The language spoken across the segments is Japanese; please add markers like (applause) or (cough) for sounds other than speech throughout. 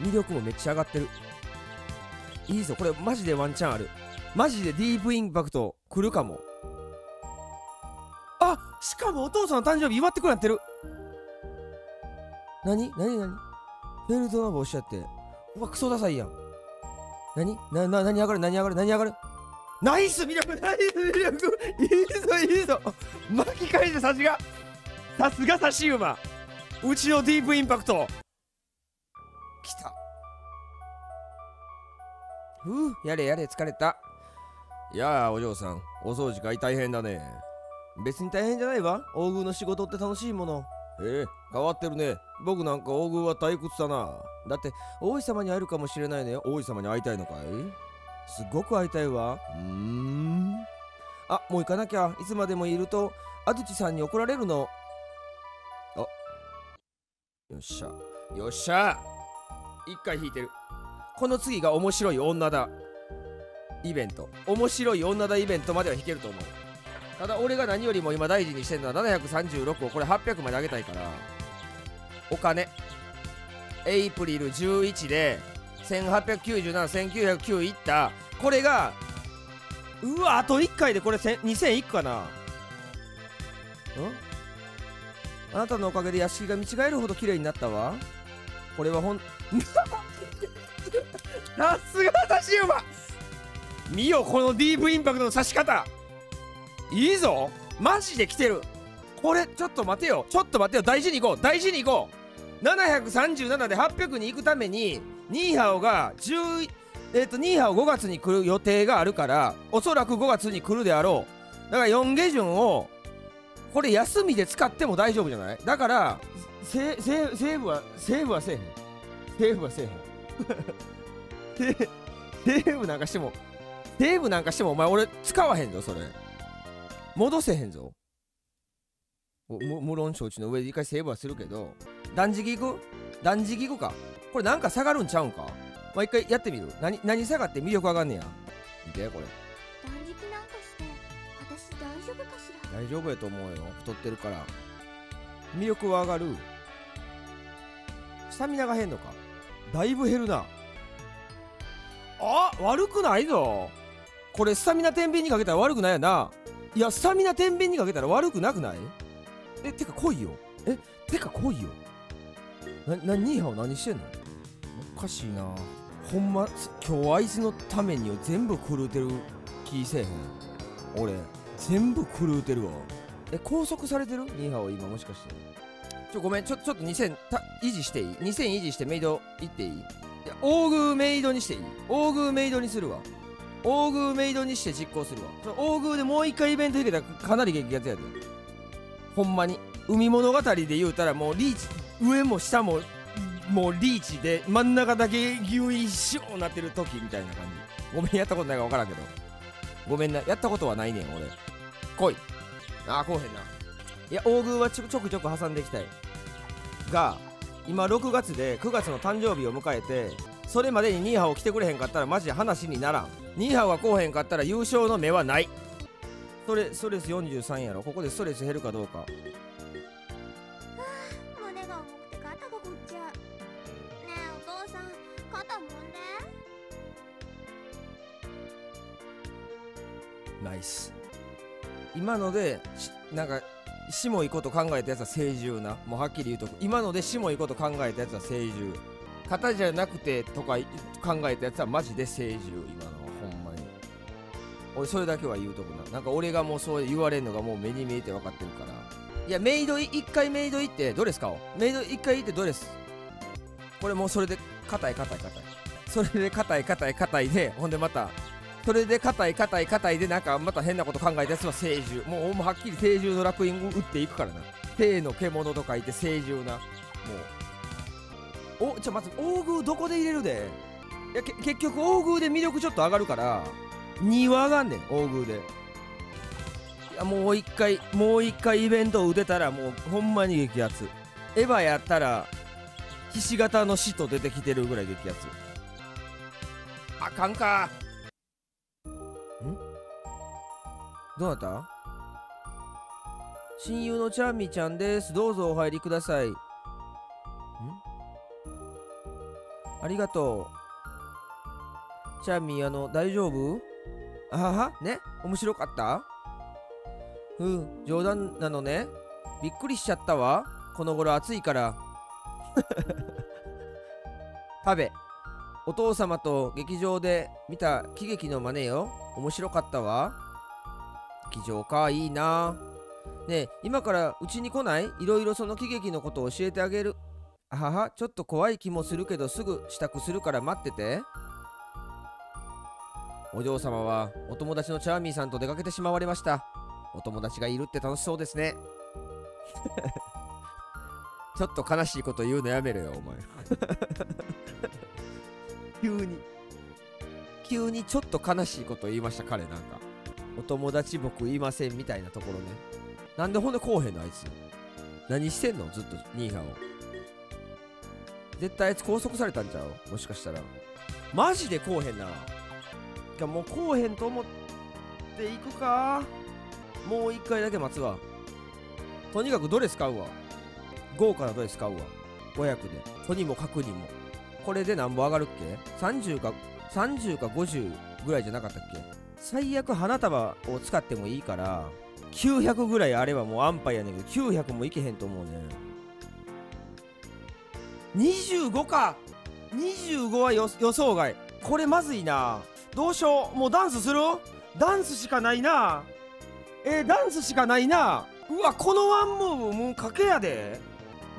魅力もめっちゃ上がってる。いいぞ。これマジでワンチャンある。マジでディープインパクト来るかも。あしかもお父さんの誕生日祝ってくれってる。何？何？何？フェルトナ帽子やって。うわクソダサいやん。何？なな何上がる？何上がる？何上がる？ナイス！魅力！ナイス！魅力！いいぞいいぞ。巻き返して差しが。さすが差し馬うちのディープインパクト。ふうやれやれ疲れた。いやあお嬢さん。お掃除会大変だね。別に大変じゃないわ。大宮の仕事って楽しいもの。ええ変わってるね。僕なんか大宮は退屈だな。だって王子様に会えるかもしれないね王子様に会いたいのかい？すっごく会いたいわ。うーん。あもう行かなきゃ。いつまでもいるとアドチさんに怒られるの。あよっしゃ。よっしゃ。一回引いてるこの次が面白い女だ。イベント。面白い女だイベントまでは引けると思う。ただ俺が何よりも今大事にしてるのは736をこれ800まで上げたいから。お金。エイプリル11で18971909いった。これがうわあと1回でこれ2000いくかな。ん？あなたのおかげで屋敷が見違えるほど綺麗になったわ。これはほん (laughs) さすが私馬見よこのディープインパクトの刺し方。いいぞ。マジで来てる。これちょっと待てよ。ちょっと待てよ。大事に行こう。大事に行こう。737で800に行くためにニーハオが10えっ、ー、とニーハオ5月に来る予定があるからおそらく5月に来るであろう。だから4下旬をこれ休みで使っても大丈夫じゃない？だからセーブはセーブはせえへん。セーブはせえへん。セーブなんかしてもセーブなんかしてもお前俺使わへんぞそれ。戻せへんぞ。無論承知の上で一回セーブはするけど断食行く？断食行くか？これなんか下がるんちゃうんか？まあ一回やってみる。何何下がって魅力上がんねや？見てこれ。断食なんかして私大丈夫かしら？大丈夫やと思うよ。太ってるから。魅力は上がる。スタミナが減んのか？だいぶ減るなあ悪くないぞ。これスタミナ天秤にかけたら悪くないやな。いやスタミナ天秤にかけたら悪くなくない？えてか来いよ。えてか来いよ。ななニーハオ何してんの？おかしいな。ほんま今日あいつのために全部狂うてる気せえへん。俺全部狂うてるわ。え拘束されてる？ニーハオ今もしかして。ちょごめん。ちょちょっと2000維持していい？2000維持してメイド行っていい？いや大宮メイドにしていい。大宮メイドにするわ。大宮メイドにして実行するわ。大宮でもう一回イベント行けたらかなり激アツやで。ほんまに。海物語で言うたらもうリーチ上も下ももうリーチで真ん中だけ牛一生なってる時みたいな感じ。ごめんやったことないか分からんけど。ごめんな。やったことはないねん俺。来い。ああこうへんな。いや大宮はちょくちょく挟んでいきたい。が今6月で9月の誕生日を迎えてそれまでにニーハオ来てくれへんかったらマジで話にならん。ニーハオが来おへんかったら優勝の目はない。ストレストレス43やろ。ここでストレス減るかどうか。胸が重くて肩が凝っちゃ。うねえお父さん肩もんで。ナイス。今のでなんかしもいこと考えたやつは清獣な。もうはっきり言うと今のでしもいこと考えたやつは清獣。型じゃなくてとか考えたやつはマジで清獣。今のはほんまに。俺それだけは言うとこな。なんか俺がもうそう言われるのがもう目に見えて分かってるから。いやメイド一回メイド行ってドレス買おう。メイド一回行ってドレスこれもうそれで硬い硬い硬い。それで硬い硬い硬いでほんでまたそれで硬い硬い硬いでなんかまた変なこと考えたやつは聖獣。もうはっきり聖獣の楽園打っていくからな。聖の獣と書いて聖獣な。もうおちょ待って大宮どこで入れるで？いや結局大宮で魅力ちょっと上がるから2は上がんねん大宮で。いやもう一回もう一回イベントを打てたらもうほんまに激アツ。エヴァやったらひし形の死と出てきてるぐらい激アツ。あかんか。どうなった？親友のチャンミーちゃんです。どうぞお入りください。ん？ありがとう。チャーミーあの大丈夫？あはは？ね？面白かった？うん冗談なのね。びっくりしちゃったわ。この頃暑いから。(laughs) 食べ。お父様と劇場で見た喜劇の真似よ。面白かったわ。劇場かいいな。ねえ今からうちに来ない？いろいろその喜劇のことを教えてあげる。あははちょっと怖い気もするけどすぐ支度するから待ってて。お嬢様はお友達のチャーミーさんと出かけてしまわれました。お友達がいるって楽しそうですね。(laughs) ちょっと悲しいこと言うのやめろよお前。(laughs) 急に。急にちょっと悲しいこと言いました彼なんか。お友達僕いませんみたいなところね。なんでほんでこうへんのあいつ。何してんの？ずっとニーハオ絶対あいつ拘束されたんちゃう？もしかしたら。マジでこうへんな。いやもうこうへんと思っていくか。もう一回だけ待つわ。とにかくドレス買うわ。豪華なドレス買うわ。500で。とにもかくにも。これで何ぼ上がるっけ？30か30か50ぐらいじゃなかったっけ？最悪花束を使ってもいいから900ぐらいあればもう安牌やねんけど900もいけへんと思うねん。25か。25は予予想外。これまずいな。どうしよう。もうダンスする？ダンスしかないな。えー、ダンスしかないな。うわこのワンムーブもう賭けやで。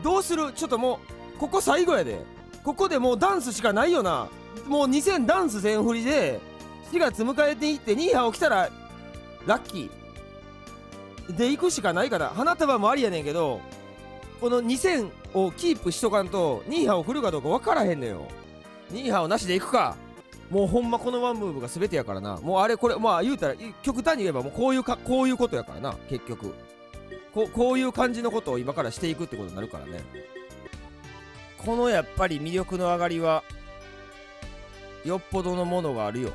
どうする？ちょっともうここ最後やで。ここでもうダンスしかないよな。もう2000ダンス全振りで。4月迎えていってニーハオ来たらラッキー。で行くしかないから花束もありやねんけどこの2000をキープしとかんとニーハオ来るかどうか分からへんのよ。ニーハオなしで行くか。もうほんまこのワンムーブが全てやからな。もうあれこれまあ言うたら極端に言えばもうこういうかこういうことやからな結局。ここういう感じのことを今からしていくってことになるからね。このやっぱり魅力の上がりはよっぽどのものがあるよ。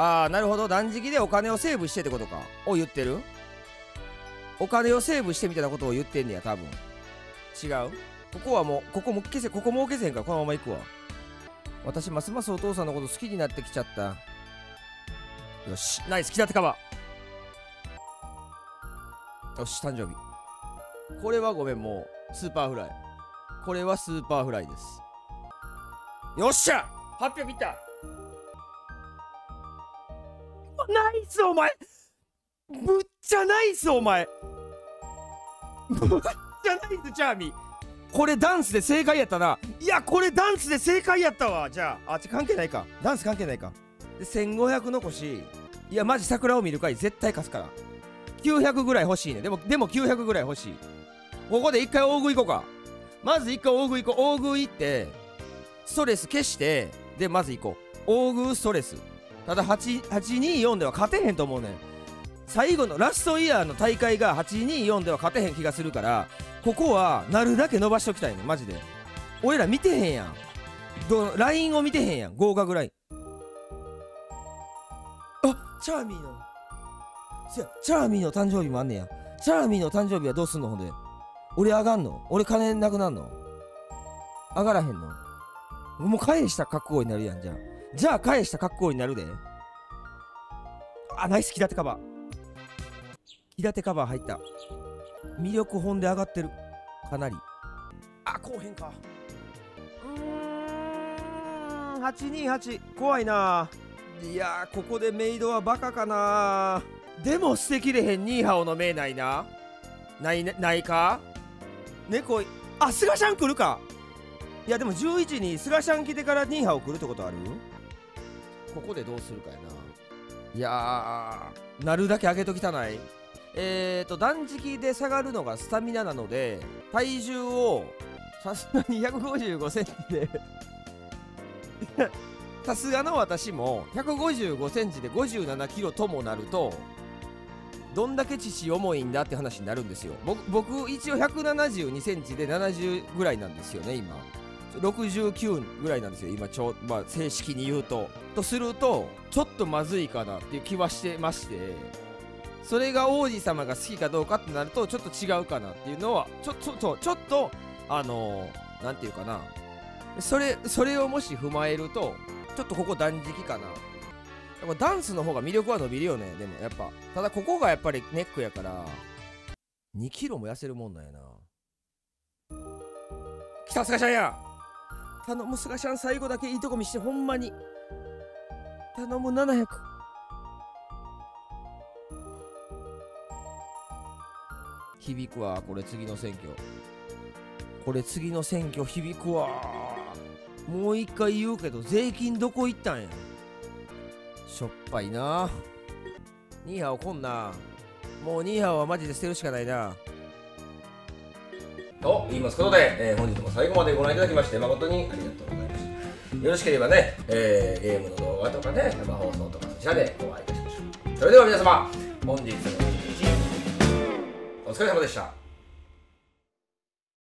ああなるほど。断食でお金をセーブしてってことか。を言ってる？お金をセーブしてみたいなことを言ってんねや多分。違う？ここはもうここも消せここも消せへんからこのまま行くわ。私ますますお父さんのこと好きになってきちゃった。よし。ナイス。木立カバーよし誕生日。これはごめんもう。スーパーフライ。これはスーパーフライです。よっしゃ！発表見た。ナイスお前。ぶっちゃナイスお前。ぶっちゃナイスチャーミー。これダンスで正解やったな。いやこれダンスで正解やったわ。じゃああっち関係ないか。ダンス関係ないか。で1500残しいやマジ桜を見るかい絶対勝つから。900ぐらい欲しいね。でもでも900ぐらい欲しい。ここで一回大食い行こうか。まず一回大食い行こう。大食い行ってストレス消してでまず行こう。大食いストレス。ただ824では勝てへんと思うねん。最後のラストイヤーの大会が824では勝てへん気がするからここはなるだけ伸ばしときたいねマジで。俺ら見てへんやん。ど LINE を見てへんやん合格ラインあチャーミーの。せやチャーミーの誕生日もあんねや。チャーミーの誕生日はどうすんのほんで。俺上がんの？俺金なくなんの？上がらへんの？もう返した覚悟になるやんじゃあ。じゃあ返した覚悟になるで。あナイス。木立カバー。木立カバー入った。魅力本で上がってる。かなり。あこうへんか。うーん。828怖いな。いやーここでメイドはバカかな。でも捨てきれへん。ニーハオの命ないな。ないないか？猫あスガシャン来るか。いやでも11にスガシャン来てからニーハオ来るってことある？ここでどうするかやな。いやーなるだけ上げときたない。えーと断食で下がるのがスタミナなので体重をさすがに155センチで (laughs) さすがの私も155センチで57キロともなるとどんだけ父重いんだって話になるんですよ。僕僕一応172センチで70ぐらいなんですよね今。69ぐらいなんですよ今ちょ、まあ、正式に言うととするとちょっとまずいかなっていう気はしてましてそれが王子様が好きかどうかってなるとちょっと違うかなっていうのはちょちょちょっとあのー、ていうかな。それそれをもし踏まえるとちょっとここ断食かな。やっぱダンスの方が魅力は伸びるよね。でもやっぱただここがやっぱりネックやから。2キロも痩せるもんなんやな。来たスガシャンや頼むスガシャン最後だけいいとこ見してほんまに。頼む700響くわこれ次の選挙。これ次の選挙響くわ。もう一回言うけど税金どこ行ったんや。しょっぱいな。ニーハオ来んな。もうニーハオはマジで捨てるしかないな。と言いますことで、えー本日も最後までご覧いただきまして誠にありがとうございました。よろしければね、えーゲームの動画とかね生放送とかそちらでお会いいたしましょう。それでは皆様本日の一日お疲れ様でした。